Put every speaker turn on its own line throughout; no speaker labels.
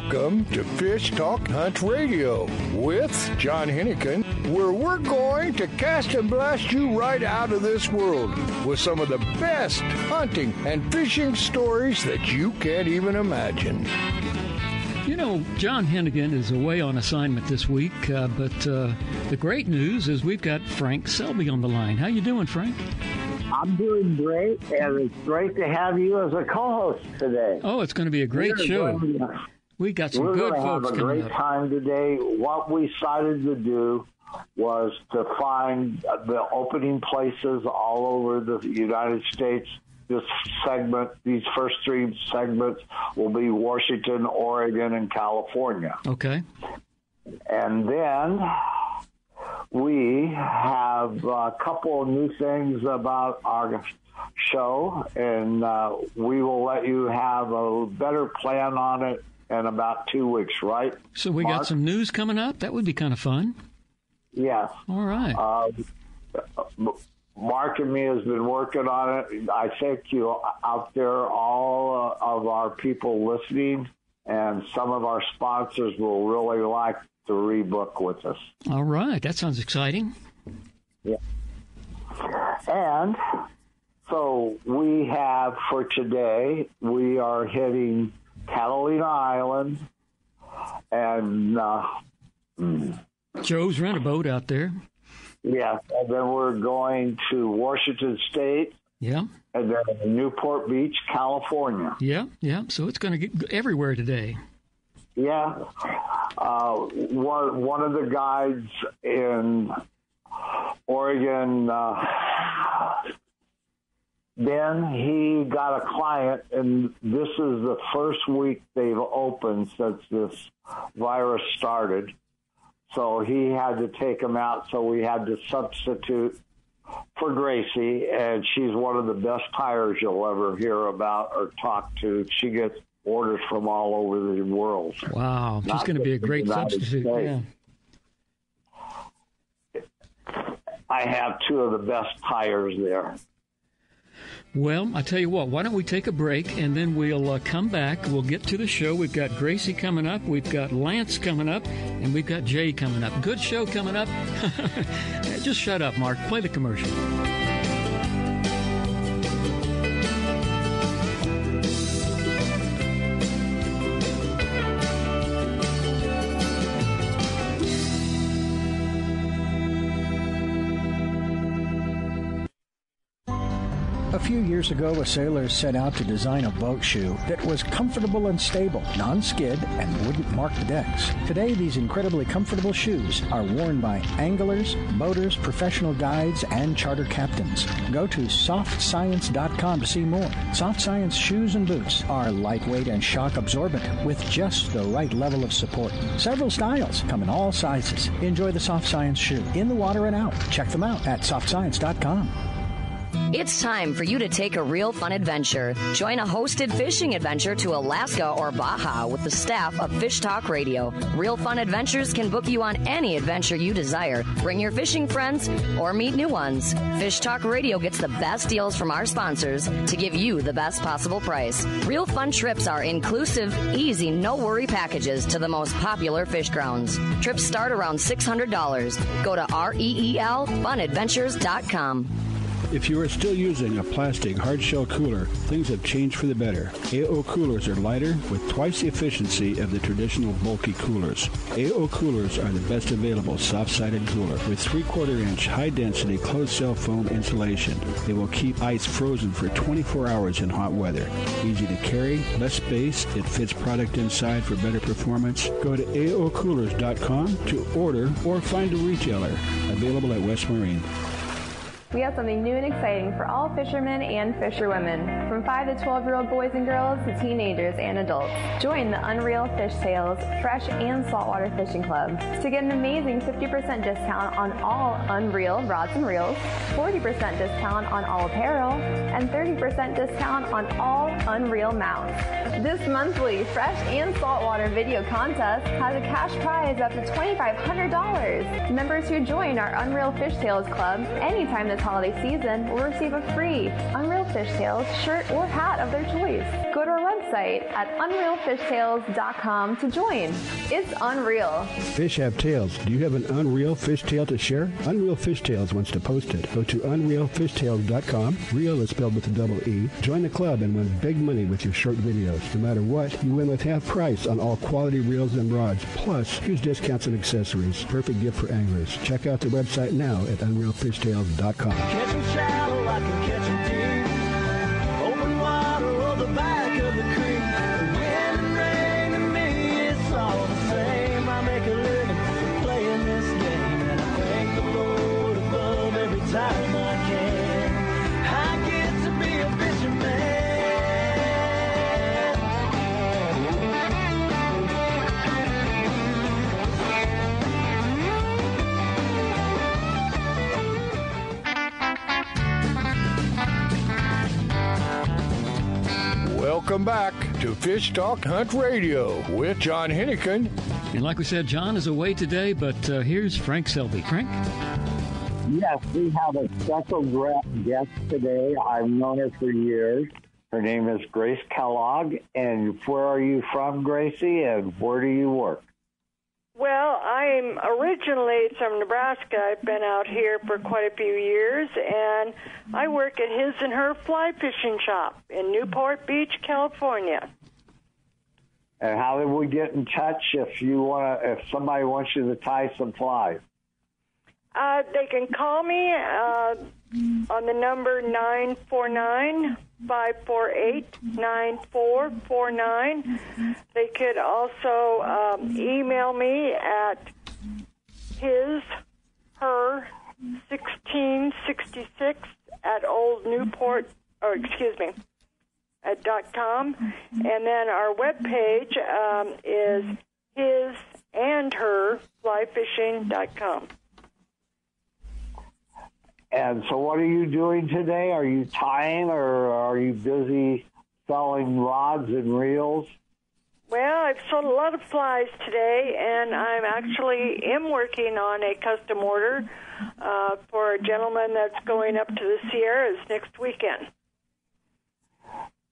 Welcome to Fish Talk Hunt Radio with John Henigin, where we're going to cast and blast you right out of this world with some of the best hunting and fishing stories that you can't even imagine.
You know, John Henigin is away on assignment this week, uh, but uh, the great news is we've got Frank Selby on the line. How you doing, Frank?
I'm doing great, and it's great to have you as a co-host today.
Oh, it's going to be a great
We're
show. We got some
We're
good
going to
folks
have a great
up.
time today. What we decided to do was to find the opening places all over the United States. This segment, these first three segments, will be Washington, Oregon, and California.
Okay.
And then we have a couple of new things about our show, and uh, we will let you have a better plan on it in about two weeks, right?
So we got some news coming up. That would be kind of fun.
Yes.
All right.
Uh, Mark and me has been working on it. I think you out there, all uh, of our people listening, and some of our sponsors will really like to rebook with us.
All right. That sounds exciting. Yeah.
And so we have for today, we are hitting Catalina Island and, uh,
Joe's rent a boat out there.
yeah, and then we're going to Washington State
Yeah.
and then Newport Beach, California.
Yeah. Yeah. So it's going to get everywhere today.
Yeah. Uh, one, one of the guides in Oregon, uh, Ben, he got a client, and this is the first week they've opened since this virus started. So he had to take him out, so we had to substitute for Gracie, and she's one of the best tyers you'll ever hear about or talk to. She gets orders from all over the world.
Wow. She's going to be a great substitute. Yeah.
I have two of the best tyers there.
Well, I tell you what, why don't we take a break and then we'll uh, come back. We'll get to the show. We've got Gracie coming up, we've got Lance coming up, and we've got Jay coming up. Good show coming up. Just shut up, Mark. Play the commercial.
Years ago, a sailor set out to design a boat shoe that was comfortable and stable, non-skid, and wouldn't mark the decks. Today, these incredibly comfortable shoes are worn by anglers, boaters, professional guides, and charter captains. Go to softscience.com to see more. Soft Science shoes and boots are lightweight and shock absorbent with just the right level of support. Several styles come in all sizes. Enjoy the Soft Science shoe in the water and out. Check them out at softscience.com.
It's time for you to take a real fun adventure. Join a hosted fishing adventure to Alaska or Baja with the staff of Fish Talk Radio. Real Fun Adventures can book you on any adventure you desire. Bring your fishing friends or meet new ones. Fish Talk Radio gets the best deals from our sponsors to give you the best possible price. Real Fun trips are inclusive, easy, no worry packages to the most popular fish grounds. Trips start around $600. Go to REELfunadventures.com.
If you are still using a plastic hard shell cooler, things have changed for the better. AO coolers are lighter with twice the efficiency of the traditional bulky coolers. AO coolers are the best available soft-sided cooler with three-quarter inch high-density closed cell foam insulation. They will keep ice frozen for 24 hours in hot weather. Easy to carry, less space, it fits product inside for better performance. Go to aocoolers.com to order or find a retailer. Available at West Marine.
We have something new and exciting for all fishermen and fisherwomen, from 5 to 12 year old boys and girls to teenagers and adults. Join the Unreal Fish Tales Fresh and Saltwater Fishing Club to get an amazing 50% discount on all Unreal rods and reels, 40% discount on all apparel, and 30% discount on all Unreal mounts. This monthly Fresh and Saltwater video contest has a cash prize up to $2,500. Members who join our Unreal Fish Tales Club anytime this this holiday season will receive a free Unreal Fish Fishtails shirt or hat of their choice. Go to our website at unrealfishtales.com to join. It's unreal.
Fish have tails. Do you have an unreal fishtail to share? Unreal Fishtails wants to post it. Go to unrealfishtales.com. Real is spelled with a double E. Join the club and win big money with your short videos. No matter what, you win with half price on all quality reels and rods. Plus, huge discounts and accessories. Perfect gift for anglers. Check out the website now at
unrealfishtales.com. Fish Talk Hunt Radio with John Henigin.
And like we said, John is away today, but uh, here's Frank Selby. Frank?
Yes, we have a special guest today. I've known her for years. Her name is Grace Kellogg. And where are you from, Gracie? And where do you work?
Well, I'm originally from Nebraska. I've been out here for quite a few years, and I work at his and her fly fishing shop in Newport Beach, California.
And how do we get in touch if you want to, if somebody wants you to tie some flies?
Uh, they can call me uh, on the number nine four nine five four eight nine four four nine. They could also um, email me at his her sixteen sixty six at Old Newport, or excuse me, at dot com, and then our webpage um, is his and her flyfishing dot com.
And so, what are you doing today? Are you tying or are you busy selling rods and reels?
Well, I've sold a lot of flies today, and I'm actually am working on a custom order uh, for a gentleman that's going up to the Sierras next weekend.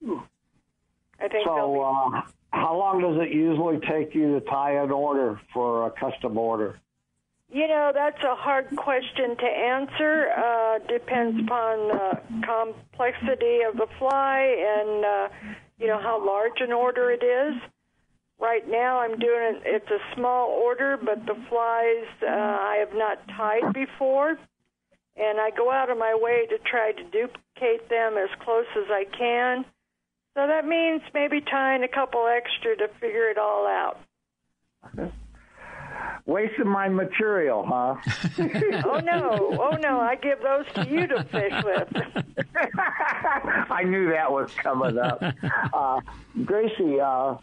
I think
So,
be-
uh, how long does it usually take you to tie an order for a custom order?
You know, that's a hard question to answer. Uh, depends upon the complexity of the fly and, uh, you know, how large an order it is. Right now, I'm doing it, it's a small order, but the flies uh, I have not tied before. And I go out of my way to try to duplicate them as close as I can. So that means maybe tying a couple extra to figure it all out.
Wasting my material, huh?
Oh no, oh no, I give those to you to fish with.
I knew that was coming up. Uh, Gracie, uh,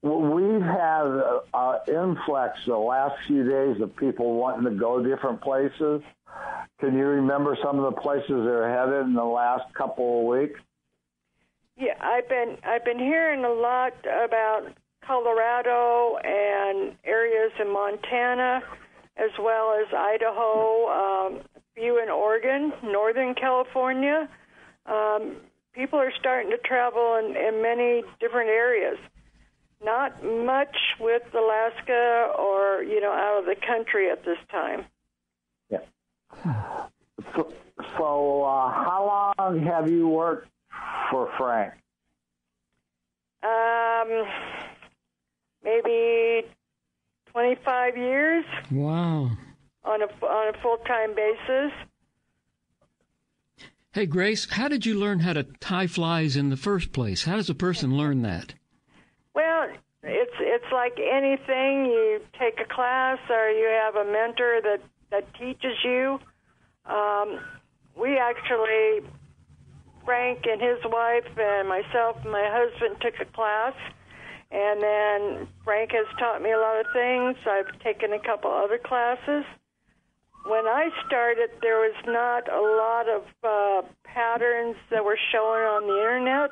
we've had an influx the last few days of people wanting to go different places. Can you remember some of the places they're headed in the last couple of weeks?
Yeah, I've been I've been hearing a lot about Colorado and areas in Montana, as well as Idaho, um, a few in Oregon, Northern California. Um, people are starting to travel in, in many different areas. Not much with Alaska or you know out of the country at this time.
Yeah. So, so uh, how long have you worked for Frank?
Um, maybe 25 years
Wow.
on a on a full time basis.
Hey, Grace, how did you learn how to tie flies in the first place? How does a person learn that?
Well, it's it's like anything. You take a class or you have a mentor that that teaches you. Um, we actually, Frank and his wife and myself and my husband took a class, and then Frank has taught me a lot of things. I've taken a couple other classes. When I started, there was not a lot of uh, patterns that were showing on the internet.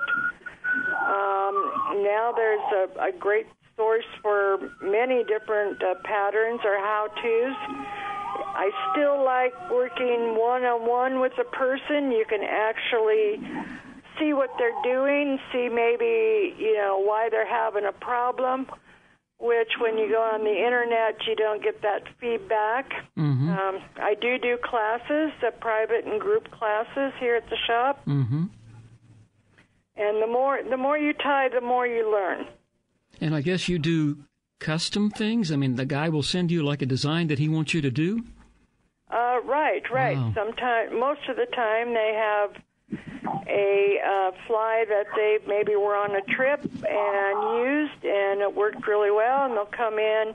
Um, now there's a, a great source for many different uh, patterns or how-tos. I still like working one on one with a person. You can actually see what they're doing, see maybe, you know, why they're having a problem, which when you go on the internet, you don't get that feedback.
Mm-hmm.
Um, I do do classes, the private and group classes here at the shop.
Mm-hmm.
And the more the more you tie, the more you learn.
And I guess you do custom things. I mean, the guy will send you like a design that he wants you to do.
Uh, right, right.
Wow.
Sometimes, most of the time, they have a uh, fly that they maybe were on a trip and used, and it worked really well, and they'll come in.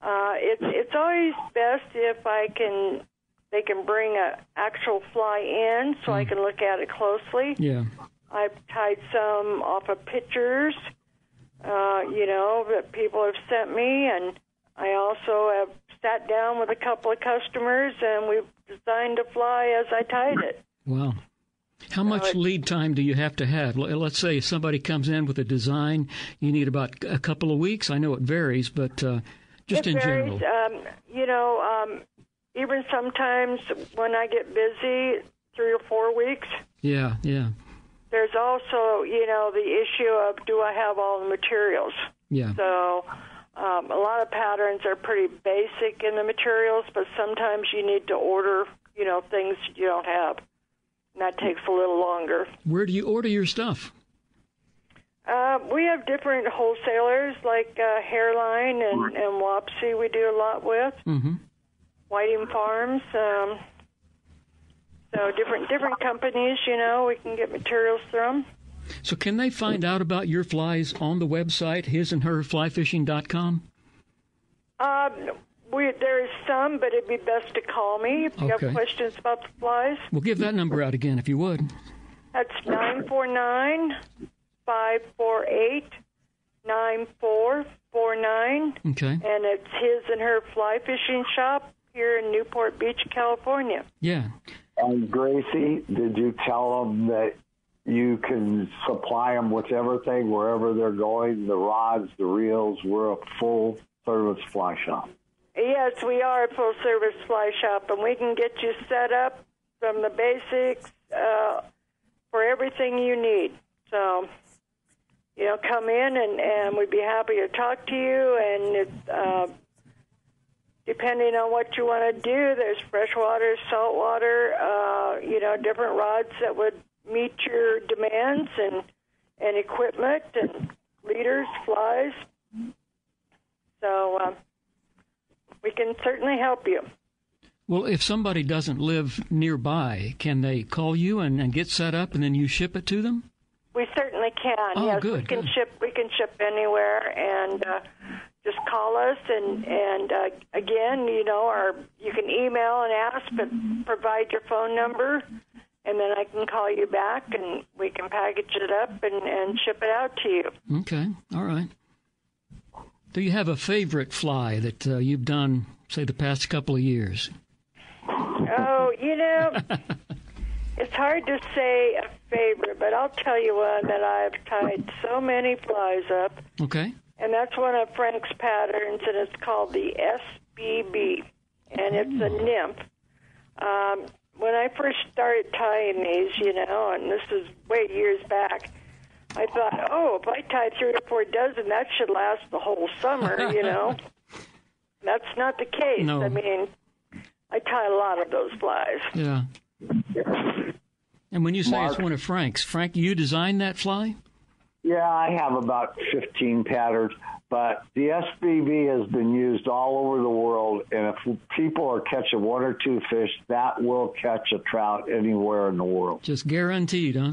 Uh, it's it's always best if I can they can bring a actual fly in so I can look at it closely.
Yeah.
I've tied some off of pictures, uh, you know, that people have sent me, and I also have sat down with a couple of customers and we've designed a fly as I tied it.
Wow. How much lead time do you have to have? Let's say somebody comes in with a design, you need about a couple of weeks. I know it varies, but uh, just
it
in
varies.
general.
Um, you know, um, even sometimes when I get busy, three or four weeks.
Yeah, yeah,
There's also, you know, the issue of do I have all the materials?
yeah.
So um, a lot of patterns are pretty basic in the materials, but sometimes you need to order, you know, things you don't have. And that takes a little longer.
Where do you order your stuff?
Uh, we have different wholesalers like uh, Hareline and, and Wapsi we do a lot with.
Mm-hmm.
Whiting Farms. Um, so different different companies, you know, we can get materials from.
So can they find out about your flies on the website, hisandherflyfishing.com?
Um, we, there's some, but it'd be best to call me if you
Okay.
have questions about the flies.
We'll give that number out again if you would.
That's nine four nine five four eight nine four four nine,
Okay.
and it's his and her fly fishing shop here in Newport Beach, California.
Yeah.
And Gracie, did you tell them that you can supply them with everything wherever they're going? The rods, the reels. We're a full service fly shop.
Yes, we are a full service fly shop, and we can get you set up from the basics uh, for everything you need. So, you know, come in and, and we'd be happy to talk to you. And it, uh, depending on what you want to do, there's freshwater, saltwater, uh, you know, different rods that would meet your demands and and equipment and leaders, flies. So. Uh, we can certainly help you.
Well, if somebody doesn't live nearby, can they call you and, and get set up and then you ship it to them?
We certainly can.
Oh,
yes, we can
good.
ship. We can ship anywhere, and uh, just call us. And and uh, again, you know, or you can email and ask, but provide your phone number, and then I can call you back, and we can package it up and and ship it out to you.
Okay. All right. Do you have a favorite fly that uh, you've done, say, the past couple of years?
Oh, you know, it's hard to say a favorite, but I'll tell you one that I've tied so many flies up.
Okay.
And that's one of Frank's patterns, and it's called the SBB, and it's a nymph. Um, when I first started tying these, you know, and this is way years back, I thought, oh, if I tie three or four dozen, that should last the whole summer, you know. That's not the case.
No.
I mean, I tie a lot of those flies.
Yeah. And when you say it's one of Frank's, Frank, you designed that fly?
Yeah, I have about 15 patterns, but the SBB has been used all over the world, and if people are catching one or two fish, that will catch a trout anywhere in the world.
Just guaranteed, huh?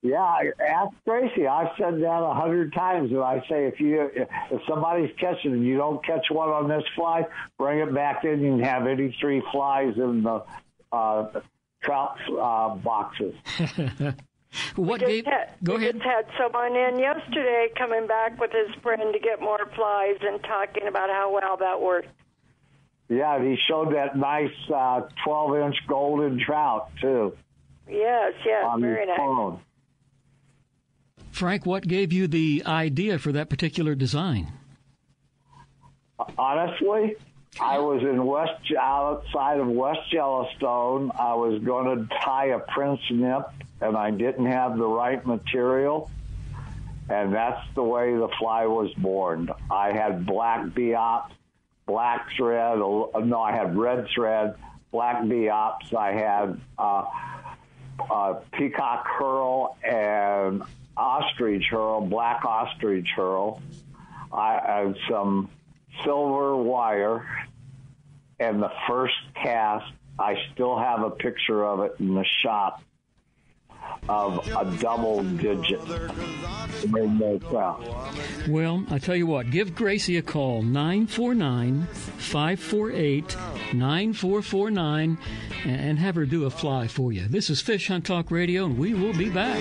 Yeah, ask Gracie. I've said that a hundred times, and I say if you if somebody's catching and you don't catch one on this fly, bring it back in. You can have any three flies in the uh, trout uh, boxes.
What
Just
gave?
had,
Go
we
ahead.
Just had someone in yesterday coming back with his friend to get more flies and talking about how well that worked.
Yeah, he showed that nice uh, 12 inch golden trout too
Yes, yes,
on
very
his
nice.
phone.
Frank, what gave you the idea for that particular design?
Honestly, I was in West outside of West Yellowstone. I was going to tie a Prince nymph, and I didn't have the right material, and that's the way the fly was born. I had black biot, black thread. No, I had red thread, black biots. I had uh, uh, peacock herl and ostrich herl, black ostrich herl. I had some silver wire, and the first cast, I still have a picture of it in the shop of a double digit rainbow trout.
Well, I tell you what, give Gracie a call, 949 548 9449, and have her do a fly for you. This is Fish Hunt Talk Radio, and we will be back.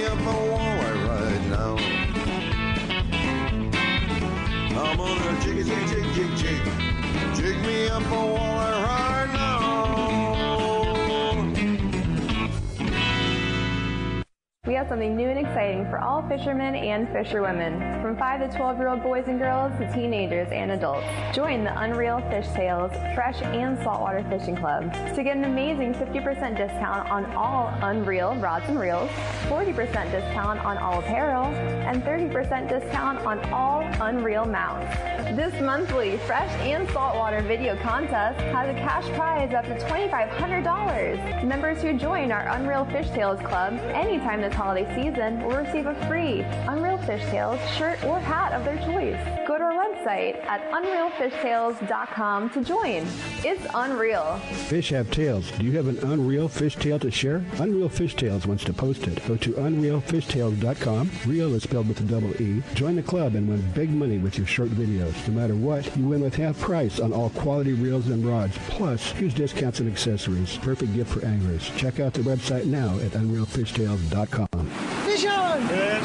Have something new and exciting for all fishermen and fisherwomen, from 5 to 12 year old boys and girls to teenagers and adults. Join the Unreal Fish Tales Fresh and Saltwater Fishing Club to get an amazing 50% discount on all Unreal rods and reels, 40% discount on all apparel, and 30% discount on all Unreal mounts. This monthly fresh and saltwater video contest has a cash prize up to $2,500. Members who join our Unreal Fish Tales Club anytime this holiday season will receive a free Unreal Fish Tales shirt or hat of their choice. Go to our website at unrealfishtales.com to join. It's unreal.
Fish have tails. Do you have an unreal fish tail to share? Unreal Fish Tales wants to post it. Go to unrealfishtales.com. Real is spelled with a double E. Join the club and win big money with your short videos. No matter what, you win with half price on all quality reels and rods, plus huge discounts and accessories. Perfect gift for anglers. Check out the website now at unrealfishtales.com.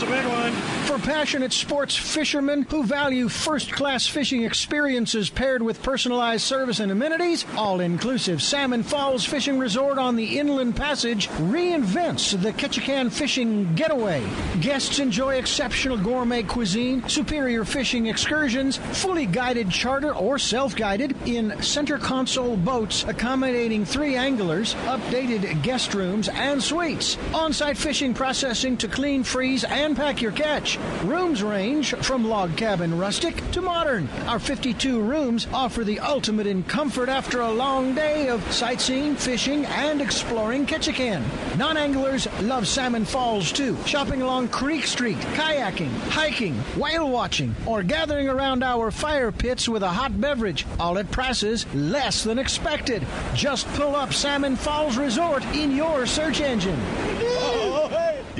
That's a big one.
For passionate sports fishermen who value first class fishing experiences paired with personalized service and amenities, all inclusive Salmon Falls Fishing Resort on the Inland Passage reinvents the Ketchikan fishing getaway. Guests enjoy exceptional gourmet cuisine, superior fishing excursions, fully guided charter or self guided in center console boats accommodating three anglers, updated guest rooms and suites, on site fishing processing to clean, freeze, and pack your catch. Rooms range from log cabin rustic to modern. Our 52 rooms offer the ultimate in comfort after a long day of sightseeing, fishing, and exploring Ketchikan. Non anglers love Salmon Falls too, shopping along Creek Street, kayaking, hiking, whale watching, or gathering around our fire pits with a hot beverage, all at prices less than expected. Just pull up Salmon Falls Resort in your search engine.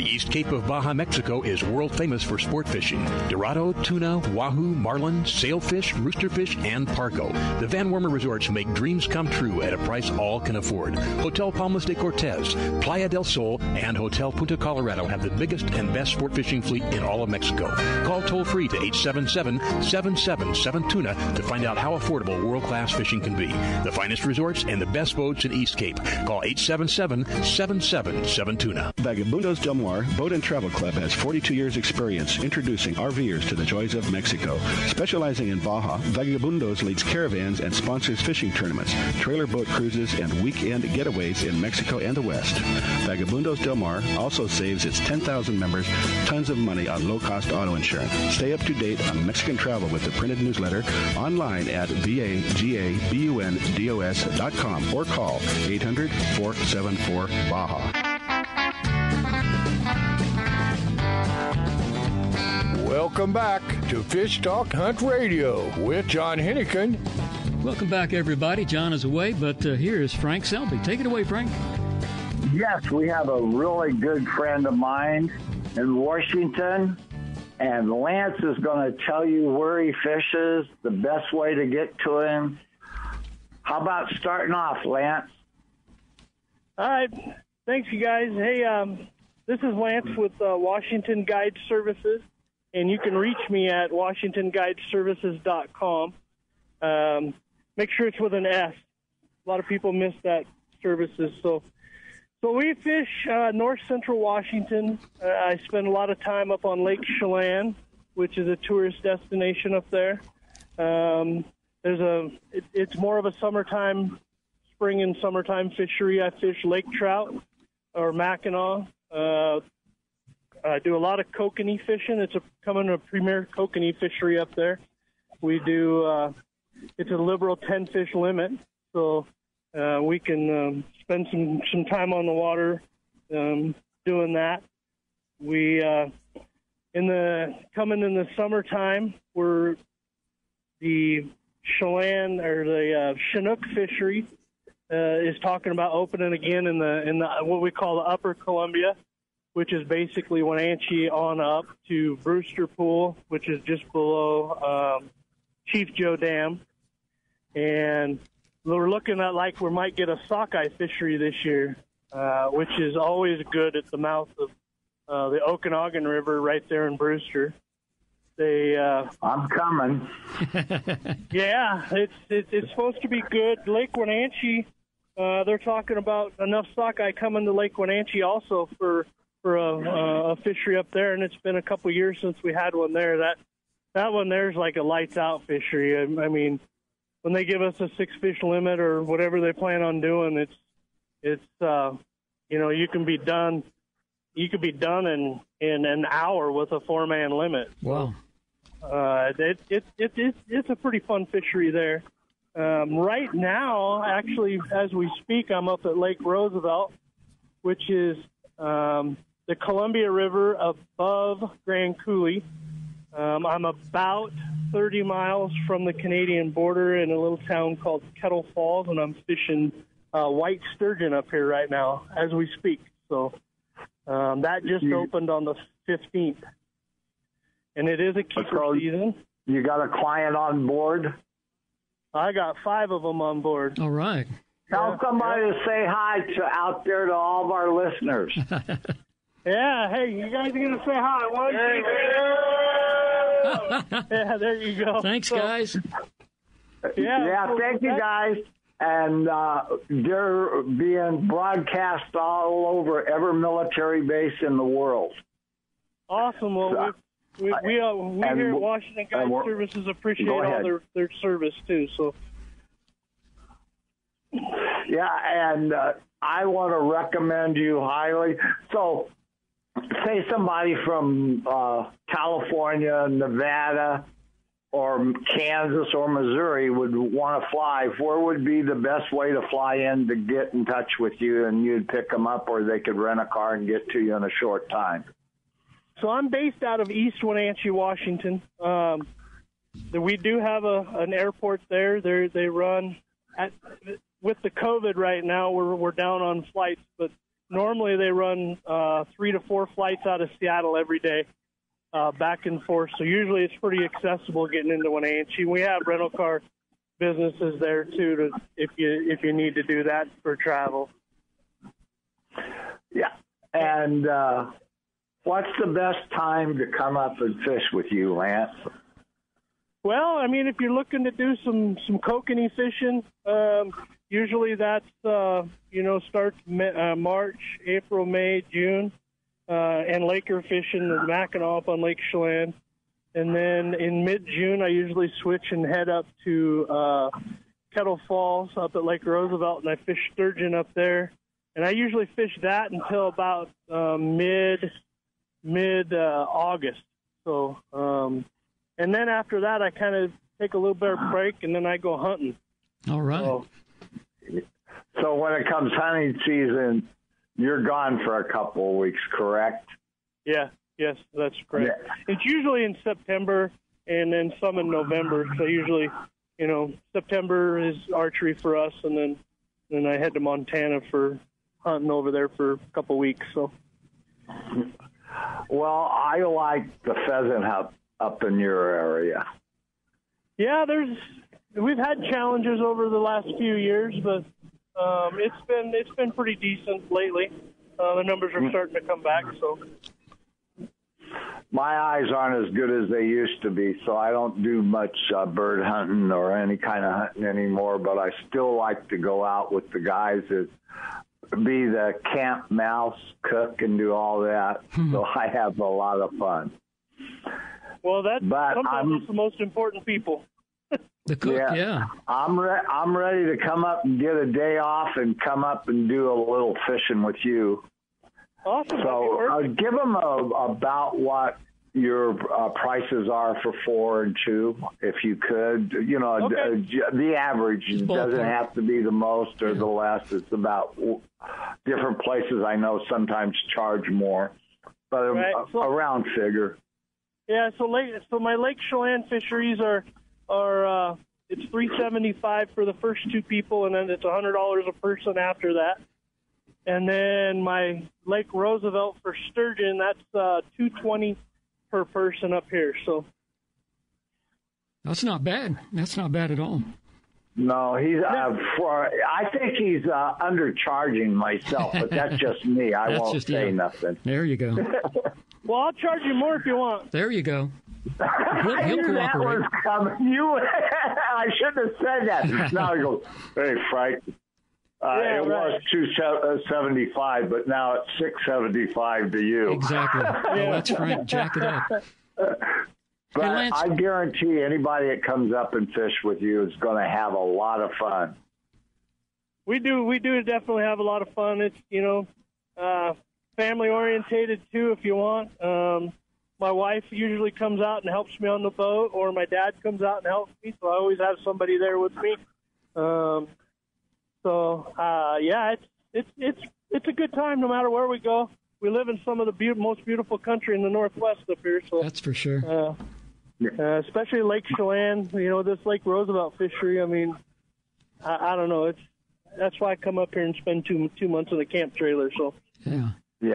The East Cape of Baja, Mexico is world famous for sport fishing. Dorado, tuna, wahoo, marlin, sailfish, roosterfish, and pargo. The Van Wormer resorts make dreams come true at a price all can afford. Hotel Palmas de Cortez, Playa del Sol, and Hotel Punta Colorado have the biggest and best sport fishing fleet in all of Mexico. Call toll free to 877-777-TUNA to find out how affordable world-class fishing can be. The finest resorts and the best boats in East Cape. Call 877-777-tuna.
Vagabundos Boat and Travel Club has 42 years experience introducing RVers to the joys of Mexico. Specializing in Baja, Vagabundos leads caravans and sponsors fishing tournaments, trailer boat cruises, and weekend getaways in Mexico and the West. Vagabundos Del Mar also saves its 10,000 members tons of money on low-cost auto insurance. Stay up to date on Mexican travel with the printed newsletter online at vagabundos.com or call 800-474-BAJA.
Welcome back to Fish Talk Hunt Radio with John Henigin.
Welcome back, everybody. John is away, but uh, here is Frank Selby. Take it away, Frank.
Yes, we have a really good friend of mine in Washington, and Lance is going to tell you where he fishes, the best way to get to him. How about starting off, Lance?
All right. Thanks, you guys. Hey, um, this is Lance with uh, Washington Guide Services, and you can reach me at washingtonguideservices.com. Um, make sure it's with an S. A lot of people miss that services. So, so we fish uh, north central Washington. Uh, I spend a lot of time up on Lake Chelan, which is a tourist destination up there. Um, there's a it, it's more of a summertime, spring and summertime fishery. I fish lake trout or Mackinaw. Uh, I do a lot of kokanee fishing. It's a coming a premier kokanee fishery up there. We do. Uh, it's a liberal 10 fish limit, so uh, we can um, spend some some time on the water um, doing that. We uh, in the coming in the summertime, we're the Chelan or the uh, Chinook fishery uh, is talking about opening again in the in the what we call the Upper Columbia, which is basically Wenatchee on up to Brewster Pool, which is just below um, Chief Joe Dam, and we're looking at like we might get a sockeye fishery this year, uh, which is always good at the mouth of uh, the Okanogan River right there in Brewster. They, uh,
I'm coming.
yeah, it's it, it's supposed to be good. Lake Wenatchee, uh, they're talking about enough sockeye coming to Lake Wenatchee also for for a, uh, a fishery up there, and it's been a couple years since we had one there. That that one there's like a lights out fishery. I, I mean, when they give us a six fish limit or whatever they plan on doing, it's it's uh, you know you can be done you could be done in in an hour with a four man limit.
Wow.
Uh, it, it, it, it, it's a pretty fun fishery there. Um, right now, actually, as we speak, I'm up at Lake Roosevelt, which is um, the Columbia River above Grand Coulee. Um, I'm about 30 miles from the Canadian border in a little town called Kettle Falls, and I'm fishing uh, white sturgeon up here right now as we speak. So um, that just
You-
opened on the 15th, and it is a keeper season.
You got a client on board?
I got five of them on board.
All right.
Tell somebody to say hi to out there to all of our listeners.
Yeah, hey, you guys are gonna say hi. One, two, three. yeah, there you go.
Thanks,
So,
guys.
Yeah,
yeah,
so
thank you guys. And uh, they're being broadcast all over every military base in the world.
Awesome. Well, we we we, uh, we here at Washington
and
Guide Services appreciate all their their service too. So
Yeah, and uh, I want to recommend you highly. So, say somebody from uh, California, Nevada, or Kansas or Missouri would want to fly. Where would be the best way to fly in to get in touch with you, and you'd pick them up, or they could rent a car and get to you in a short time?
So I'm based out of East Wenatchee, Washington. Um, we do have a, an airport there. They they run at with the COVID right now. We're we're down on flights, but normally they run uh, three to four flights out of Seattle every day, uh, back and forth. So usually it's pretty accessible getting into Wenatchee. We have rental car businesses there too, to if you if you need to do that for travel.
Yeah. And uh, what's the best time to come up and fish with you, Lance?
Well, I mean, if you're looking to do some some kokanee fishing, um, usually that's uh, you know starts uh, March, April, May, June, uh, and laker fishing the Mackinaw on Lake Chelan, and then in mid June I usually switch and head up to uh, Kettle Falls up at Lake Roosevelt, and I fish sturgeon up there, and I usually fish that until about uh, mid mid uh, August. So. Um, and then after that, I kind of take a little bit of break, and then I go hunting.
All right.
So,
So when it comes hunting season, you're gone for a couple of weeks, correct?
yeah, yes, that's correct. It's usually in September, and then some in November. So usually, you know, September is archery for us, and then then I head to Montana for hunting over there for a couple weeks. So
Well, I like the pheasant hunt up in your area.
yeah, there's we've had challenges over the last few years, but um, it's been it's been pretty decent lately. Uh, the numbers are starting to come back, so.
My eyes aren't as good as they used to be, so I don't do much uh, bird hunting or any kind of hunting anymore. But I still like to go out with the guys that be the camp mouse cook and do all that. so I have a lot of fun.
Well, that's
But
sometimes
I'm-
it's the most important people.
The cook, yeah.
I'm re- I'm ready to come up and get a day off and come up and do a little fishing with you.
Awesome.
So uh, give them a, about what your uh, prices are for four and two, if you could. You know,
Okay.
uh, j- the average
Just
doesn't
ballpark.
have to be the most or the less. It's about different places. I know sometimes charge more, but a-
Right. So-
around figure.
Yeah, so lake, so my Lake Chelan fisheries are are uh, it's three seventy five for the first two people, and then it's a hundred dollars a person after that. And then my Lake Roosevelt for sturgeon, that's uh, two twenty per person up here. So
That's not bad. That's not bad at all.
No, he's uh, for. I think he's uh, undercharging myself, but that's just me. I
That's
won't
just
say
you.
nothing.
There you go.
well, I'll charge you more if you want.
There you go. He'll,
I
he'll
knew that was coming. You, I shouldn't have said that. Now he goes, "Hey, Frank." Uh,
Yeah,
it
right.
was two seventy five, but now it's six seventy five to you.
Exactly. Well, that's Frank. Jack it up.
But
Hey, Lance.
I guarantee anybody that comes up and fish with you is going to have a lot of fun.
We do we do definitely have a lot of fun. It's you know uh, family orientated too, if you want. Um, my wife usually comes out and helps me on the boat, or my dad comes out and helps me. So I always have somebody there with me. Um, so uh, yeah, it's it's it's it's a good time no matter where we go. We live in some of the beau- most beautiful country in the Northwest up here, so
That's for sure.
uh, uh, especially Lake Chelan. You know, this Lake Roosevelt fishery. I mean, I, I don't know. It's that's why I come up here and spend two two months in the camp trailer. So
Yeah.
Yeah.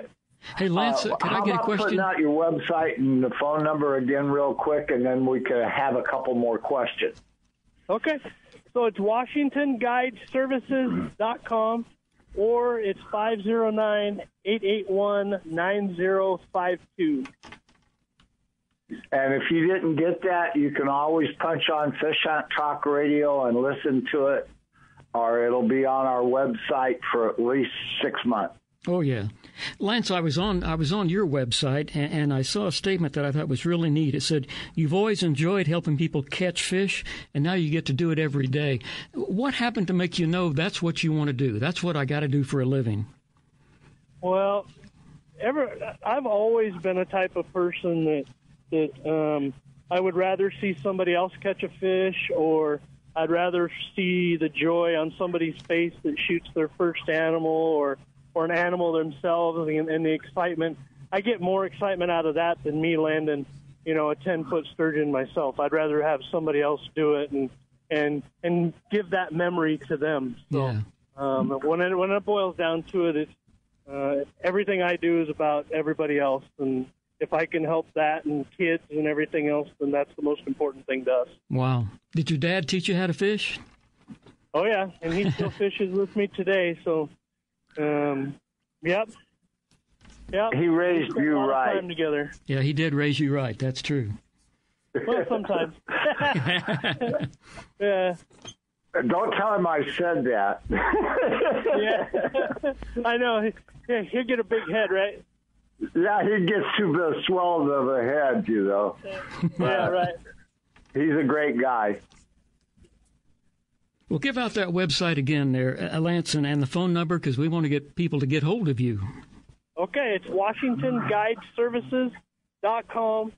Hey, Lance,
Uh,
could I get a
about
question?
Putting out your website and the phone number again, real quick, and then we could have a couple more questions.
Okay. So it's WashingtonGuideServices.com or it's 509-881-9052.
And if you didn't get that, you can always punch on Fish Hunt Talk Radio and listen to it, or it'll be on our website for at least six months.
Oh yeah, Lance, I was on I was on your website and, and I saw a statement that I thought was really neat. It said you've always enjoyed helping people catch fish, and now you get to do it every day. What happened to make you know that's what you want to do? That's what I got to do for a living.
Well, ever I've always been a type of person that that um, I would rather see somebody else catch a fish, or I'd rather see the joy on somebody's face that shoots their first animal, or or an animal themselves, and, and the excitement. I get more excitement out of that than me landing, you know, a ten foot sturgeon myself. I'd rather have somebody else do it and and and give that memory to them. So
Yeah.
um, when it when it boils down to it, it's uh, everything I do is about everybody else, and if I can help that and kids and everything else, then that's the most important thing to us.
Wow. Did your dad teach you how to fish?
Oh yeah, and he still fishes with me today. So, um, yep, yep.
He raised you
a lot of
right.
Time together.
Yeah, he did raise you right. That's true.
Well, sometimes. yeah,
Don't tell him I said that.
yeah. I know. He- Yeah, he'll get a big head, right?
yeah, he gets too big swelled of a head, you know.
Yeah, right.
He's a great guy.
Well, give out that website again there, Lance, and, the phone number because we want to get people to get hold of you.
Okay, it's WashingtonGuideServices.com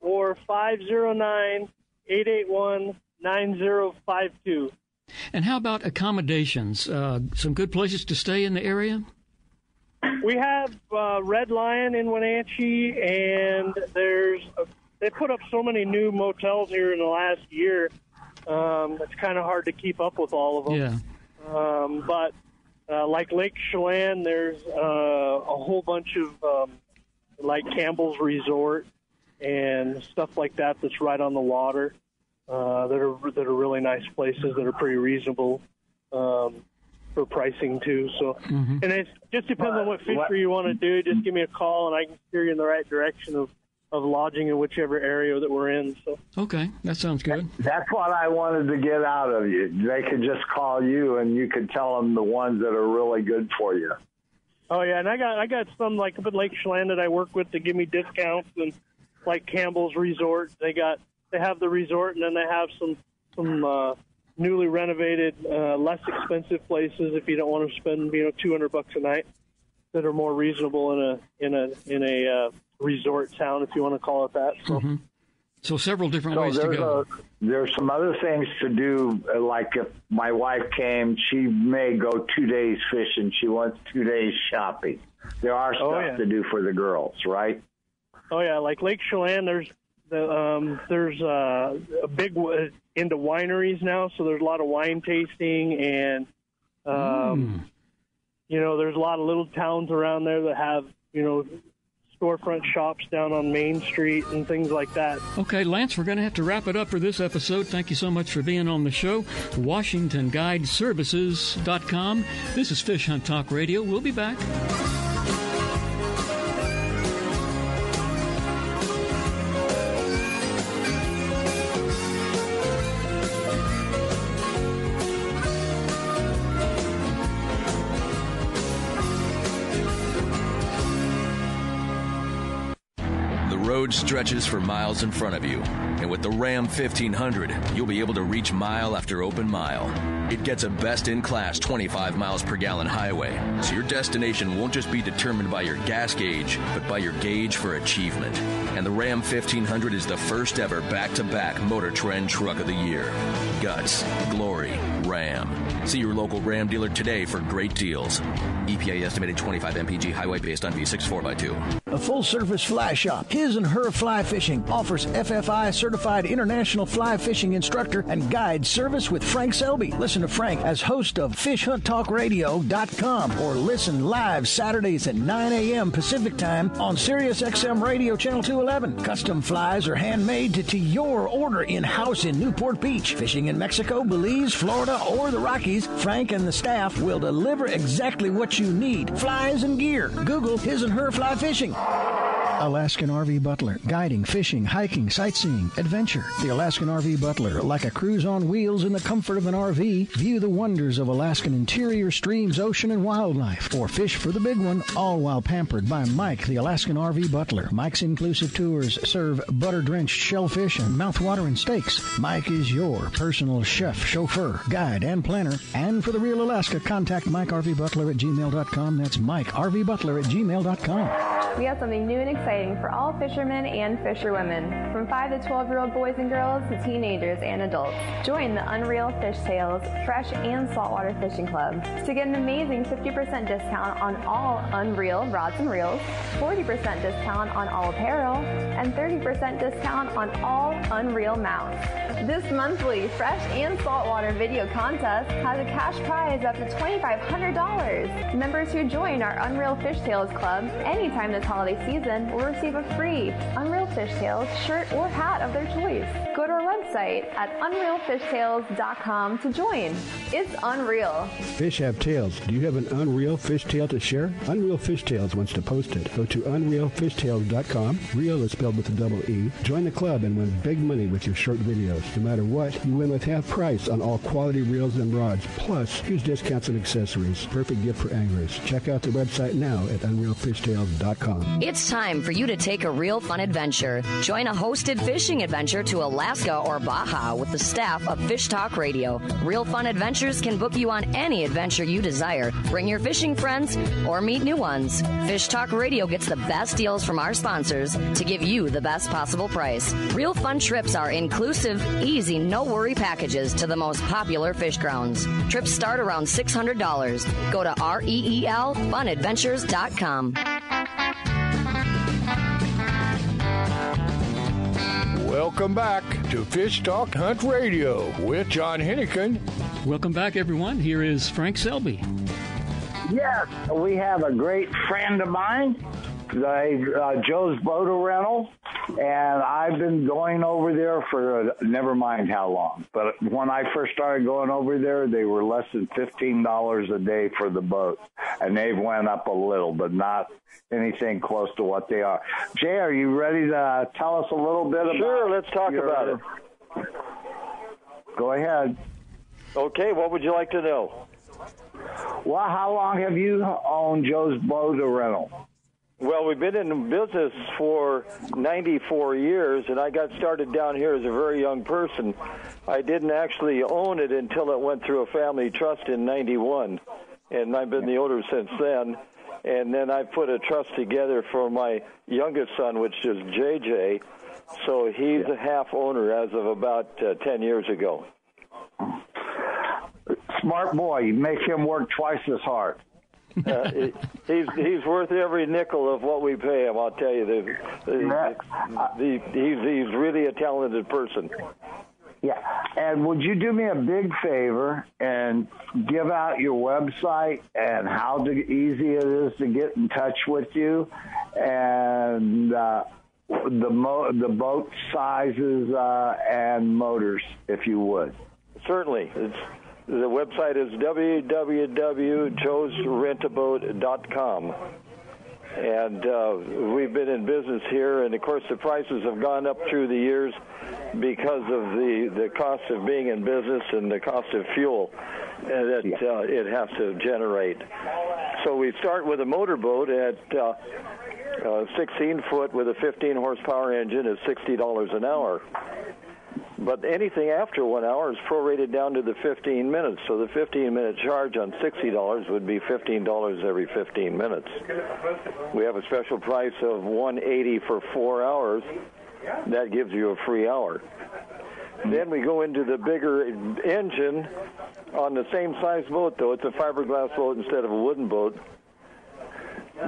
or 509-881-9052.
And how about accommodations? Uh, some good places to stay in the area?
We have uh, Red Lion in Wenatchee, and there's they put up so many new motels here in the last year. Um, it's kind of hard to keep up with all of them.
Yeah.
Um, but uh, like Lake Chelan, there's uh, a whole bunch of um, like Campbell's Resort and stuff like that that's right on the water. Uh, that are that are really nice places that are pretty reasonable um, for pricing too. So, and it just depends on what fishery you want to do. Just give me a call and I can steer you in the right direction of of lodging in whichever area that we're in. So.
Okay, that sounds good.
That's what I wanted to get out of you. They could just call you, and you could tell them the ones that are really good for you.
Oh yeah, and I got I got some like up at Lake Chelan that I work with to give me discounts and like Campbell's Resort. They got they have the resort and then they have some some uh, newly renovated, uh, less expensive places if you don't want to spend you know 200 bucks a night that are more reasonable in a in a in a uh, resort town if you want to call it that. So.
Mm-hmm. So several different
So
ways to go.
a, there's some other things to do. uh, Like if my wife came, she may go two days fishing. She wants two days shopping. There are stuff
Oh, yeah.
to do for the girls, right?
Oh yeah, like Lake Chelan. There's the um, there's uh, a big w- into wineries now, so there's a lot of wine tasting and um, you know there's a lot of little towns around there that have you know storefront shops down on Main Street and things like that.
Okay, Lance, we're going to have to wrap it up for this episode. Thank you so much for being on the show. WashingtonGuideServices.com. This is Fish Hunt Talk Radio. We'll be back.
Stretches for miles in front of you, and with the Ram 1500, you'll be able to reach mile after open mile. It gets a best in class 25 miles per gallon highway, so your destination won't just be determined by your gas gauge, but by your gauge for achievement. And the Ram 1500 is the first ever back to back Motor Trend Truck of the Year. Guts, glory, Ram. See your local Ram dealer today for great deals. EPA estimated 25 mpg highway based on V6 4x2.
A full service fly shop, his and her fly fishing, offers FFI certified international fly fishing instructor and guide service with Frank Selby. Listen to Frank as host of FishHuntTalkRadio.com or listen live Saturdays at 9 a.m. Pacific Time on Sirius XM Radio Channel 211. Custom flies are handmade to, to your order in house in Newport Beach. Fishing in Mexico, Belize, Florida, or the Rockies, Frank and the staff will deliver exactly what you need flies and gear. Google his and her fly fishing. Alaskan RV Butler. Guiding, fishing, hiking, sightseeing, adventure. The Alaskan RV Butler, like a cruise on wheels in the comfort of an RV. View the wonders of Alaskan interior streams, ocean, and wildlife. Or fish for the big one, all while pampered by Mike, the Alaskan RV Butler. Mike's inclusive tours serve butter-drenched shellfish and mouth-watering steaks. Mike is your personal chef, chauffeur, guide, and planner. And for the real Alaska, contact Mike RV Butler at gmail.com. That's Mike RV Butler at gmail.com.
We have something new and exciting for all fishermen and fisherwomen, from 5 to 12 year old boys and girls to teenagers and adults. Join the Unreal Fish Tales Fresh and Saltwater Fishing Club to get an amazing 50% discount on all Unreal rods and reels, 40% discount on all apparel, and 30% discount on all Unreal mounts. This monthly fresh and saltwater video contest has a cash prize up to $2,500. Members who join our Unreal Fish Tales Club anytime this holiday season will receive a free Unreal Fish Tales shirt or hat of their choice. Go to our website at unrealfishtales.com to join. It's unreal.
Fish have tails. Do you have an unreal fish tale to share? Unreal Fish Tales wants to post it. Go to unrealfishtales.com. Real is spelled with a double E. Join the club and win big money with your short videos. No matter what, you win with half price on all quality reels and rods. Plus, huge discounts on accessories. Perfect gift for anglers. Check out the website now at unrealfishtales.com.
It's time for you to take a real fun adventure. Join a hosted fishing adventure to Alaska or Baja with the staff of Fish Talk Radio. Real Fun Adventures can book you on any adventure you desire. Bring your fishing friends or meet new ones. Fish Talk Radio gets the best deals from our sponsors to give you the best possible price. Real Fun trips are inclusive, easy, no worry packages to the most popular fish grounds. Trips start around $600. Go to REELFunadventures.com.
Welcome back to Fish Talk Hunt Radio with John Henigin.
Welcome back, everyone. Here is Frank Selby.
Yes, we have a great friend of mine, the, uh, Joe's Boat Rental, and I've been going over there for uh, never mind how long. But when I first started going over there, they were less than fifteen dollars a day for the boat, and they've went up a little, but not anything close to what they are. Jay, are you ready to tell us a little bit about?
Sure, let's talk
your-
about it.
Go ahead.
Okay, what would you like to know?
Well, how long have you owned Joe's Boat Rental?
Well, we've been in business for 94 years, and I got started down here as a very young person. I didn't actually own it until it went through a family trust in 91, and I've been the owner since then. And then I put a trust together for my youngest son, which is JJ. So he's a half owner as of about uh, 10 years ago.
Smart boy. Make him work twice as hard.
Uh, he- he's he's worth every nickel of what we pay him. I'll tell you, the, the, the, he's he's really a talented person.
Yeah. And would you do me a big favor and give out your website and how to, easy it is to get in touch with you and uh, the mo- the boat sizes uh, and motors, if you would.
Certainly, it's the website is www.joesrentaboat.com. And uh, we've been in business here, and of course, the prices have gone up through the years because of the, the cost of being in business and the cost of fuel uh, that uh, it has to generate. So we start with a motorboat at uh, uh, 16 foot with a 15 horsepower engine is $60 an hour. But anything after one hour is prorated down to the 15 minutes. So the 15 minute charge on $60 would be $15 every 15 minutes. We have a special price of 180 for four hours. That gives you a free hour. Then we go into the bigger engine on the same size boat, though. It's a fiberglass boat instead of a wooden boat.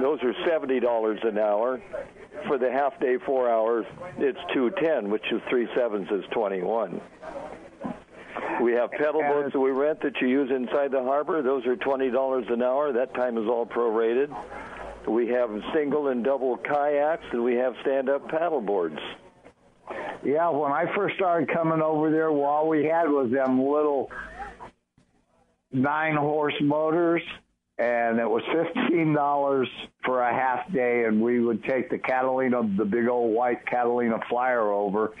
Those are seventy dollars an hour. For the half day, four hours, it's two ten, which is three sevens is twenty one. We have pedal boats that we rent that you use inside the harbor. Those are twenty dollars an hour. That time is all prorated. We have single and double kayaks, and we have stand-up paddle boards.
Yeah, when I first started coming over there, well, all we had was them little nine horse motors, and it was fifteen dollars for a half day, and we would take the Catalina, the big old white Catalina flyer over,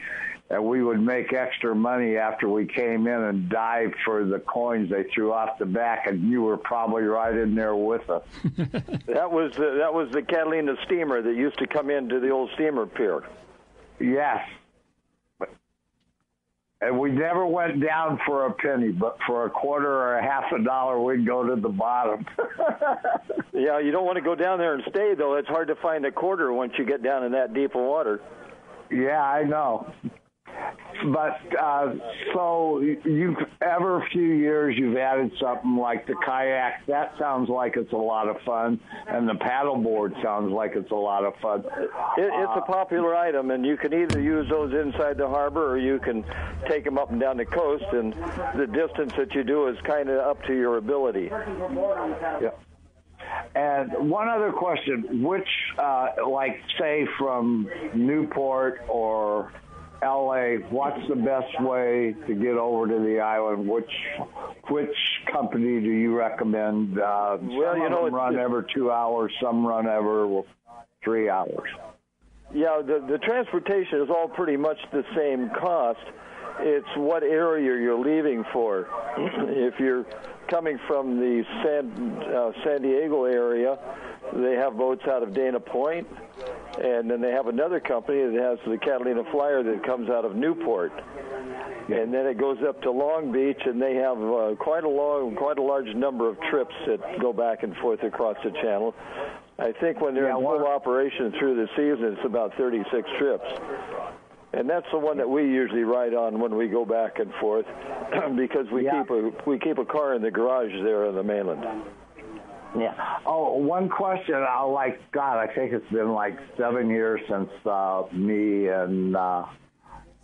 and we would make extra money after we came in and dived for the coins they threw off the back, and you were probably right in there with us.
That was the, that was the Catalina steamer that used to come into the old steamer pier.
Yes. And we never went down for a penny, but for a quarter or a half a dollar, we'd go to the bottom.
Yeah, you don't want to go down there and stay though. It's hard to find a quarter once you get down in that deep of water.
yeah, I know. But uh, so you've ever a few years you've added something like the kayak. That sounds like it's a lot of fun, and the paddleboard sounds like it's a lot of fun.
It, it's a popular item, and you can either use those inside the harbor or you can take them up and down the coast. And the distance that you do is kind of up to your ability.
Yeah. And one other question, which, uh, like, say from Newport or L.A., what's the best way to get over to the island? Which which company do you recommend? Uh,
Well,
some
you know,
run every two hours, some run every three hours.
Yeah, the, the transportation is all pretty much the same cost. It's what area you're leaving for. if you're coming from the San, uh, San Diego area, they have boats out of Dana Point, and then they have another company that has the Catalina Flyer that comes out of Newport. And then it goes up to Long Beach, and they have uh, quite a long, quite a large number of trips that go back and forth across the channel. I think when they're in full operation through the season, it's about 36 trips. And that's the one that we usually ride on when we go back and forth, because we keep a we keep a car in the garage there on the mainland.
Yeah. Oh, one question. I like God. I think it's been like seven years since uh, me and uh,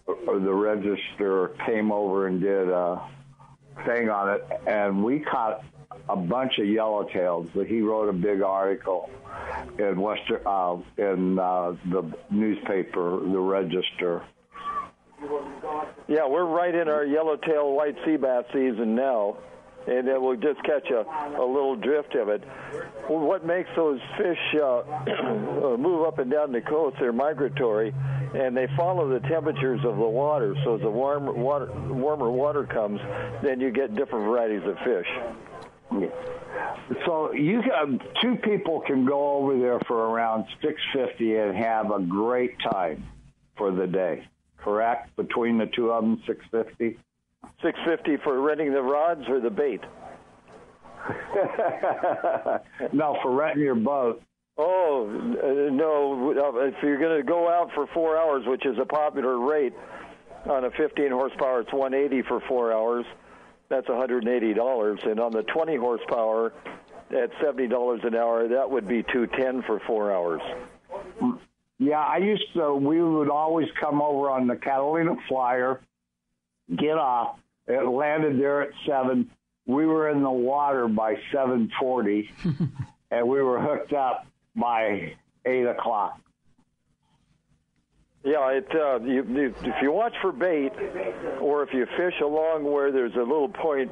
the register came over and did a thing on it, and we caught a bunch of yellowtails. But he wrote a big article in Western uh, in uh, the newspaper, the Register.
Yeah, we're right in our yellowtail white sea bass season now, and then we'll just catch a, a little drift of it. What makes those fish uh, move up and down the coast? They're migratory, and they follow the temperatures of the water. So as the warm water, warmer water comes, then you get different varieties of fish.
So you can, two people can go over there for around six fifty and have a great time for the day. Correct? Between the two of them, six fifty.
Six fifty for renting the rods or the bait.
no, for renting your boat.
Oh uh, no! Uh, If you're going to go out for four hours, which is a popular rate on a 15 horsepower, it's 180 for four hours. That's 180 dollars, and on the 20 horsepower, at 70 dollars an hour, that would be 210 for four hours.
Yeah, I used to. We would always come over on the Catalina Flyer, get off. It landed there at seven. We were in the water by seven forty, and we were hooked up by eight o'clock.
Yeah, it, uh, you, you, if you watch for bait, or if you fish along where there's a little point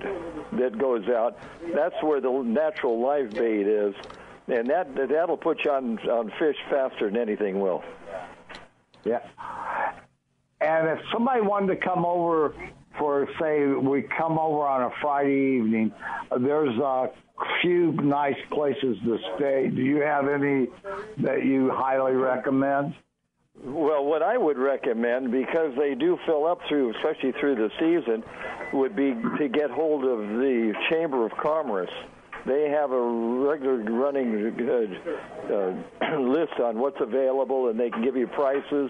that goes out, that's where the natural live bait is, and that that'll put you on on fish faster than anything will.
Yeah. And if somebody wanted to come over for, say, we come over on a Friday evening, there's a few nice places to stay. Do you have any that you highly recommend?
Well, what I would recommend, because they do fill up through, especially through the season, would be to get hold of the Chamber of Commerce. They have a regular running uh, uh, list on what's available, and they can give you prices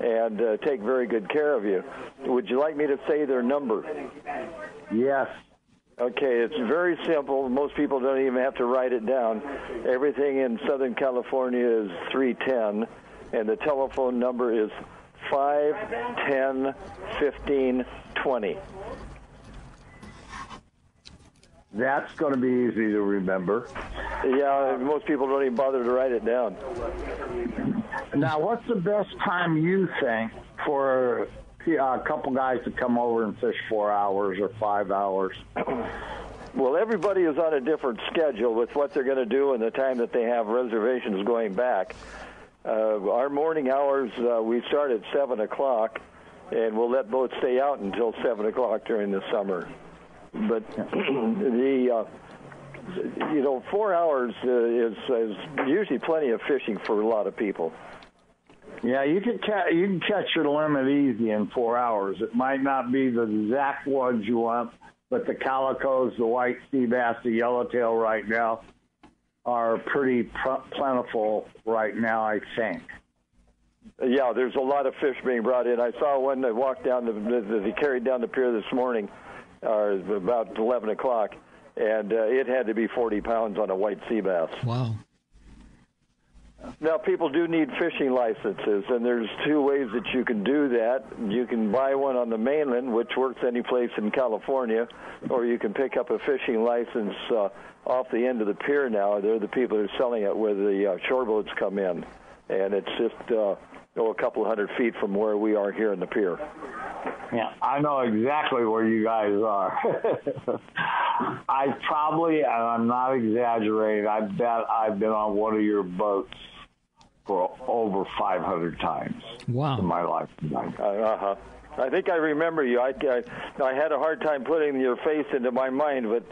and uh, take very good care of you. Would you like me to say their number?
Yes.
Okay, it's very simple. Most people don't even have to write it down. Everything in Southern California is 310, and the telephone number is 510 1520.
That's going to be easy to remember.
Yeah, most people don't even bother to write it down.
Now, what's the best time you think for uh, a couple guys to come over and fish four hours or five hours?
Well, everybody is on a different schedule with what they're going to do and the time that they have reservations going back. Uh, our morning hours, uh, we start at 7 o'clock, and we'll let boats stay out until 7 o'clock during the summer. But the, uh, you know, four hours uh, is, is usually plenty of fishing for a lot of people.
Yeah, you can ca- you can catch your limit easy in four hours. It might not be the exact ones you want, but the calicos, the white sea bass, the yellowtail right now are pretty pr- plentiful right now. I think.
Yeah, there's a lot of fish being brought in. I saw one that walked down the, that they carried down the pier this morning, uh, about 11 o'clock, and uh, it had to be 40 pounds on a white sea bass.
Wow.
Now, people do need fishing licenses, and there's two ways that you can do that. You can buy one on the mainland, which works any place in California, or you can pick up a fishing license uh, off the end of the pier now. They're the people who are selling it where the uh, shore boats come in, and it's just uh, oh, a couple hundred feet from where we are here in the pier.
Yeah, I know exactly where you guys are. I probably, and I'm not exaggerating, I bet I've been on one of your boats for over 500 times
Wow.
in my life.
Uh huh. I think I remember you. I, I I had a hard time putting your face into my mind, but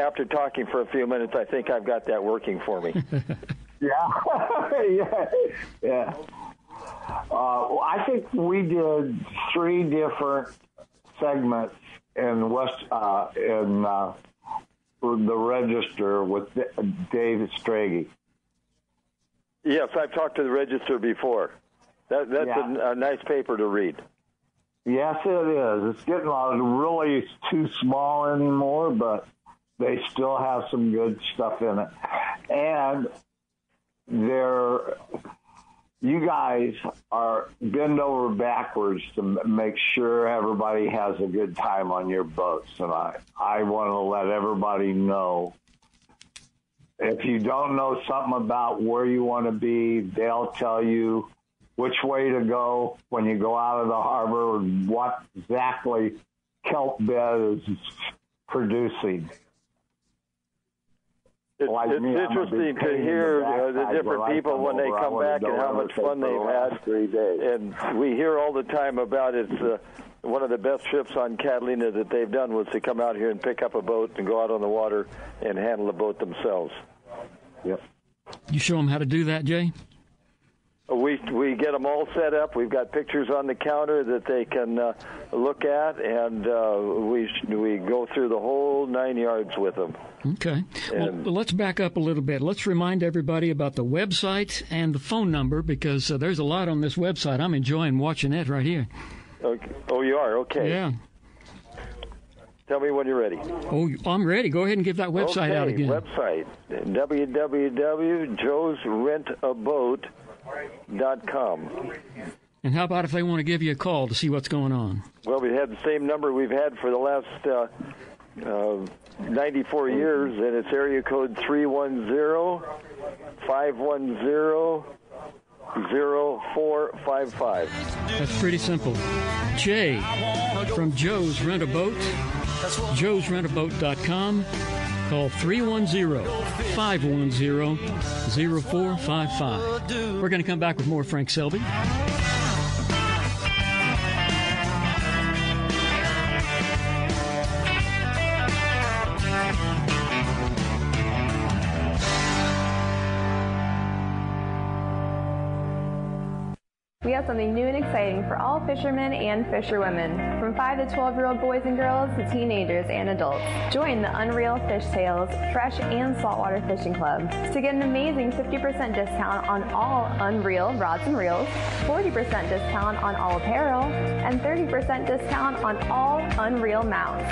after talking for a few minutes, I think I've got that working for me.
Yeah, yeah, yeah. Uh, I think we did three different segments in West uh, in uh, the Register with D- David Strage.
yes, I've talked to the register before. That, that's
Yeah.
a, a nice paper to read.
Yes, it is. It's getting uh, really too small anymore, but they still have some good stuff in it. And they're, you guys are bend over backwards to make sure everybody has a good time on your boats. And I, I want to let everybody know if you don't know something about where you want to be, they'll tell you which way to go when you go out of the harbor and what exactly kelp bed is producing.
It's,
Like
it's
me, I'm a big
interesting to hear
the
uh, the different people when they
over. I
come back and how much fun they've had.
Three days.
And we hear all the time about it's uh, one of the best trips on Catalina that they've done was to come out here and pick up a boat and go out on the water and handle the boat themselves.
Yep.
You show them how to do that, Jay?
We we get them all set up. We've got pictures on the counter that they can uh, look at, and uh, we we go through the whole nine yards with them.
Okay. Well, let's back up a little bit. Let's remind everybody about the website and the phone number because uh, there's a lot on this website. I'm enjoying watching it right here.
Okay. Oh, you are okay.
Yeah.
Tell me when you're ready.
Oh, I'm ready. Go ahead and give that website
okay,
out again.
Website www.joesrentaboat.com.
And how about if they want to give you a call to see what's going on?
Well, we had the same number we've had for the last uh, uh, 94 years, and it's area code 310 510 0455.
That's pretty simple. Jay from Joe's Rent a Boat, joesrentaboat.com. Call 310-510-0455. We're going to come back with more Frank Selby.
We have something new exciting for all fishermen and fisherwomen, from 5 to 12 year old boys and girls to teenagers and adults. Join the Unreal Fish Tales Fresh and Saltwater Fishing Club to get an amazing 50% discount on all Unreal rods and reels, 40% discount on all apparel, and 30% discount on all Unreal mounts.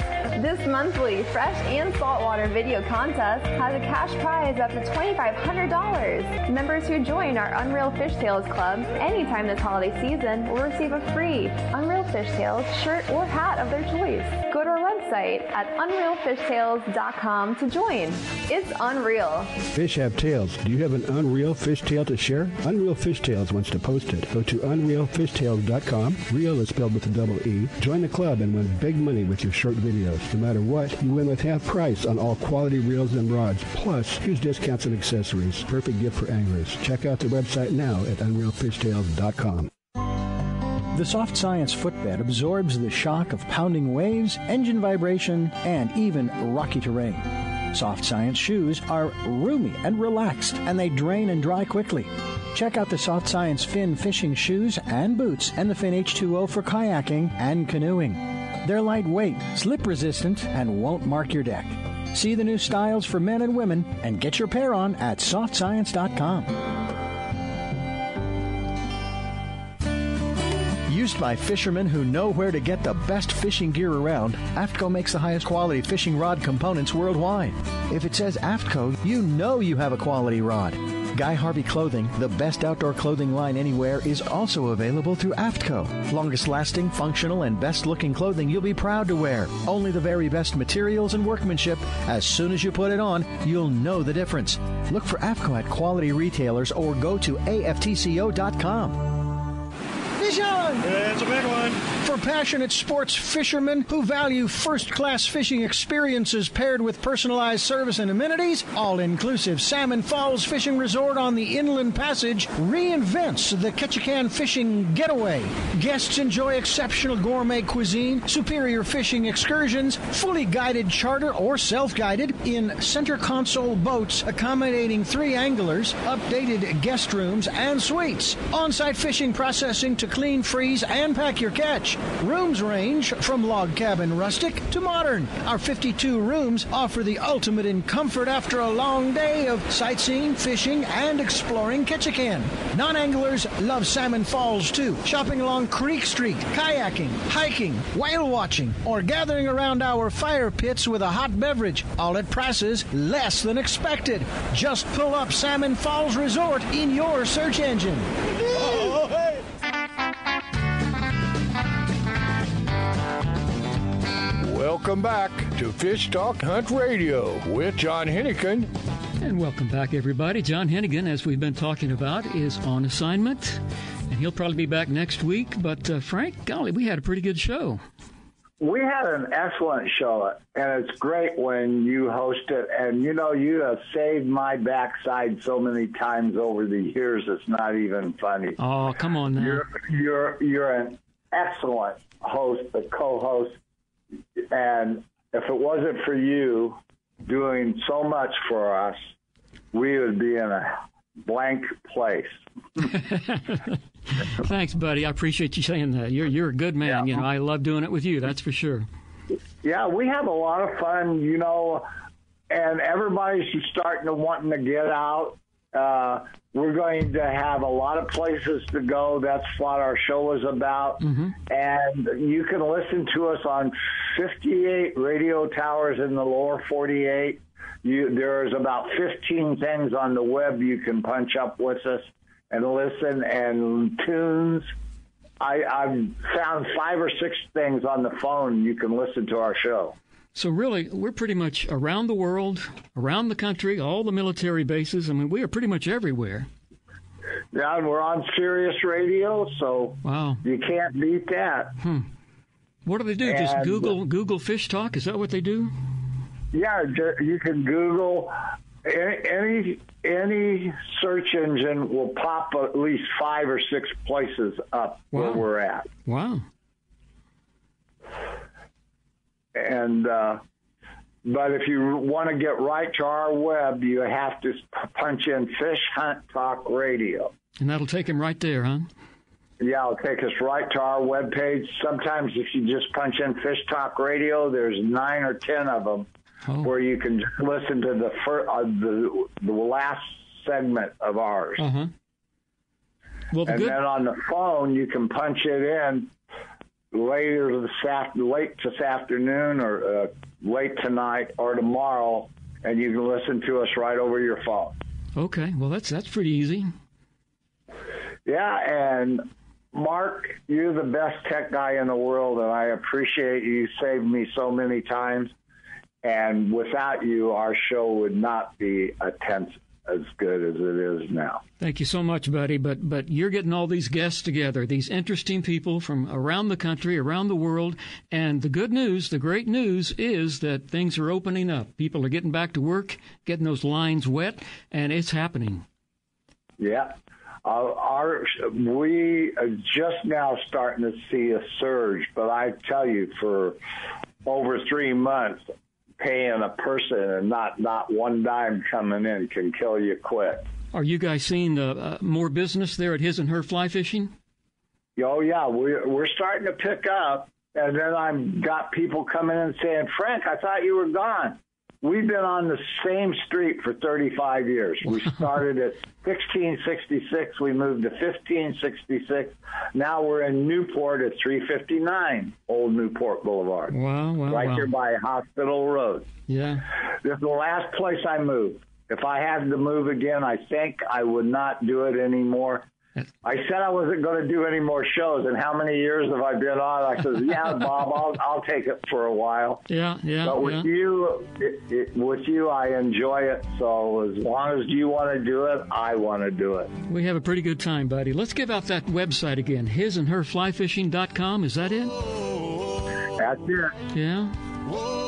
This monthly Fresh and Saltwater video contest has a cash prize up to $2,500. Members who join our Unreal Fish Tales Club anytime this holiday season will receive a free Unreal Fish Tales shirt or hat of their choice. Go to our website at unrealfishtales.com to join. It's unreal.
Fish have tails. Do you have an Unreal Fish Tale to share? Unreal Fish Tales wants to post it. Go to unrealfishtales.com. Real is spelled with a double E. Join the club and win big money with your short videos. No matter what, you win with half price on all quality reels and rods. Plus, huge discounts and accessories. Perfect gift for anglers. Check out the website now at unrealfishtales.com.
The Soft Science footbed absorbs the shock of pounding waves, engine vibration, and even rocky terrain. Soft Science shoes are roomy and relaxed, and they drain and dry quickly. Check out the Soft Science Fin fishing shoes and boots and the Fin H2O for kayaking and canoeing. They're lightweight, slip resistant, and won't mark your deck. See the new styles for men and women and get your pair on at softscience.com. Used by fishermen who know where to get the best fishing gear around, AFTCO makes the highest quality fishing rod components worldwide. If it says AFTCO, you know you have a quality rod. Guy Harvey Clothing, the best outdoor clothing line anywhere, is also available through AFTCO. Longest lasting, functional, and best looking clothing you'll be proud to wear. Only the very best materials and workmanship. As soon as you put it on, you'll know the difference. Look for AFTCO at quality retailers or go to aftco.com.
It's a big one.
For passionate sports fishermen who value first class fishing experiences paired with personalized service and amenities, all inclusive Salmon Falls Fishing Resort on the Inland Passage reinvents the Ketchikan fishing getaway. Guests enjoy exceptional gourmet cuisine, superior fishing excursions, fully guided charter or self guided in center console boats accommodating three anglers, updated guest rooms and suites, on site fishing processing to clean, freeze, and pack your catch. Rooms range from log cabin rustic to modern. Our 52 rooms offer the ultimate in comfort after a long day of sightseeing, fishing, and exploring Ketchikan. Non anglers love Salmon Falls too, shopping along Creek Street, kayaking, hiking, whale watching, or gathering around our fire pits with a hot beverage, all at prices less than expected. Just pull up Salmon Falls Resort in your search engine.
Welcome back to Fish Talk Hunt Radio with John Henigin.
And welcome back, everybody. John Henigin, as we've been talking about, is on assignment, and he'll probably be back next week. But uh, Frank, golly, we had a pretty good show.
we had an excellent show, and it's great when you host it. And you know, you have saved my backside so many times over the years. It's not even funny.
Oh, come on now.
You're you're you're an excellent host, a co-host, and if it wasn't for you doing so much for us, we would be in a blank place.
Thanks, buddy. I appreciate you saying that. You're you're a good man. You know, I love doing it with you. That's for sure.
Yeah, we have a lot of fun, you know, and everybody's starting to wanting to get out. Uh, we're going to have a lot of places to go. That's what our show is about. Mm-hmm. And you can listen to us on 58 radio towers in the lower 48. You, there's about 15 things on the web you can punch up with us and listen and tunes. I, I've found five or six things on the phone you can listen to our show.
So really, we're pretty much around the world, around the country, all the military bases. I mean, we are pretty much everywhere.
Yeah, and we're on Sirius Radio, so
wow.
you can't beat that.
Hmm. What do they do? Just Google Google Fish Talk? Is that what they do?
Yeah, you can Google any any, any search engine will pop at least five or six places up where we're at,
Wow.
And uh, but if you want to get right to our web, you have to punch in Fish Hunt Talk Radio.
And that'll take him right there, huh?
Yeah, it'll take us right to our web page. Sometimes if you just punch in Fish Talk Radio, there's nine or ten of them
Oh.
where you can just listen to the fir- uh, the the last segment of ours.
Uh huh. Well,
and
good.
then on the phone, you can punch it in later this after, late this afternoon or uh, late tonight or tomorrow, and you can listen to us right over your phone.
Okay. Well, that's that's pretty easy.
Yeah, and Mark, you're the best tech guy in the world, and I appreciate you. You saved me so many times, and without you, our show would not be a tenth as good as it is now.
Thank you so much, buddy. But but you're getting all these guests together, these interesting people from around the country, around the world, and the good news, the great news is that things are opening up. People are getting back to work, getting those lines wet, and it's happening.
Yeah. Uh, our we are just now starting to see a surge, but I tell you, for over three months, paying a person and not not one dime coming in can kill you quick.
Are you guys seeing uh, uh, more business there at his and her fly fishing?
Oh yeah, we're we're starting to pick up, and then I've got people coming in saying, "Frank, I thought you were gone." We've been on the same street for 35 years. We started at 1666, we moved to 1566. Now we're in Newport at 359 Old Newport Boulevard,
Wow, wow,
right
wow.
here by Hospital Road.
Yeah.
This is the last place I moved. If I had to move again, I think I would not do it anymore. I said I wasn't going to do any more shows, and how many years have I been on? I said, "Yeah, Bob, I'll I'll take it for a while."
Yeah, yeah,
But with
yeah.
you, it, it, with you, I enjoy it. So as long as you want to do it, I want to do it.
We have a pretty good time, buddy. Let's give out that website again. Hisandherflyfishing.com. Is that it?
That's it.
Yeah.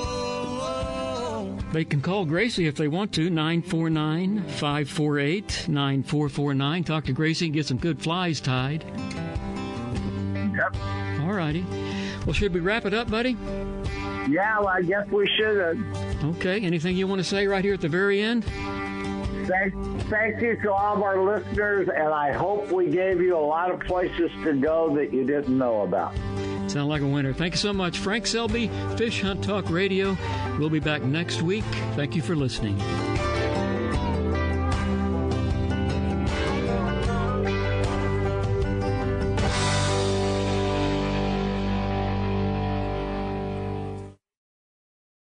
They can call Gracie if they want to, 949 548 9449. Talk to Gracie and get some good flies tied.
Yep.
All righty. Well, should we wrap it up, buddy?
Yeah, well, I guess we should.
Okay. Anything you want to say right here at the very end?
Thank, thank you to all of our listeners, and I hope we gave you a lot of places to go that you didn't know about.
Sound like a winner. Thank you so much, Frank Selby, Fish Hunt Talk Radio. We'll be back next week. Thank you for listening.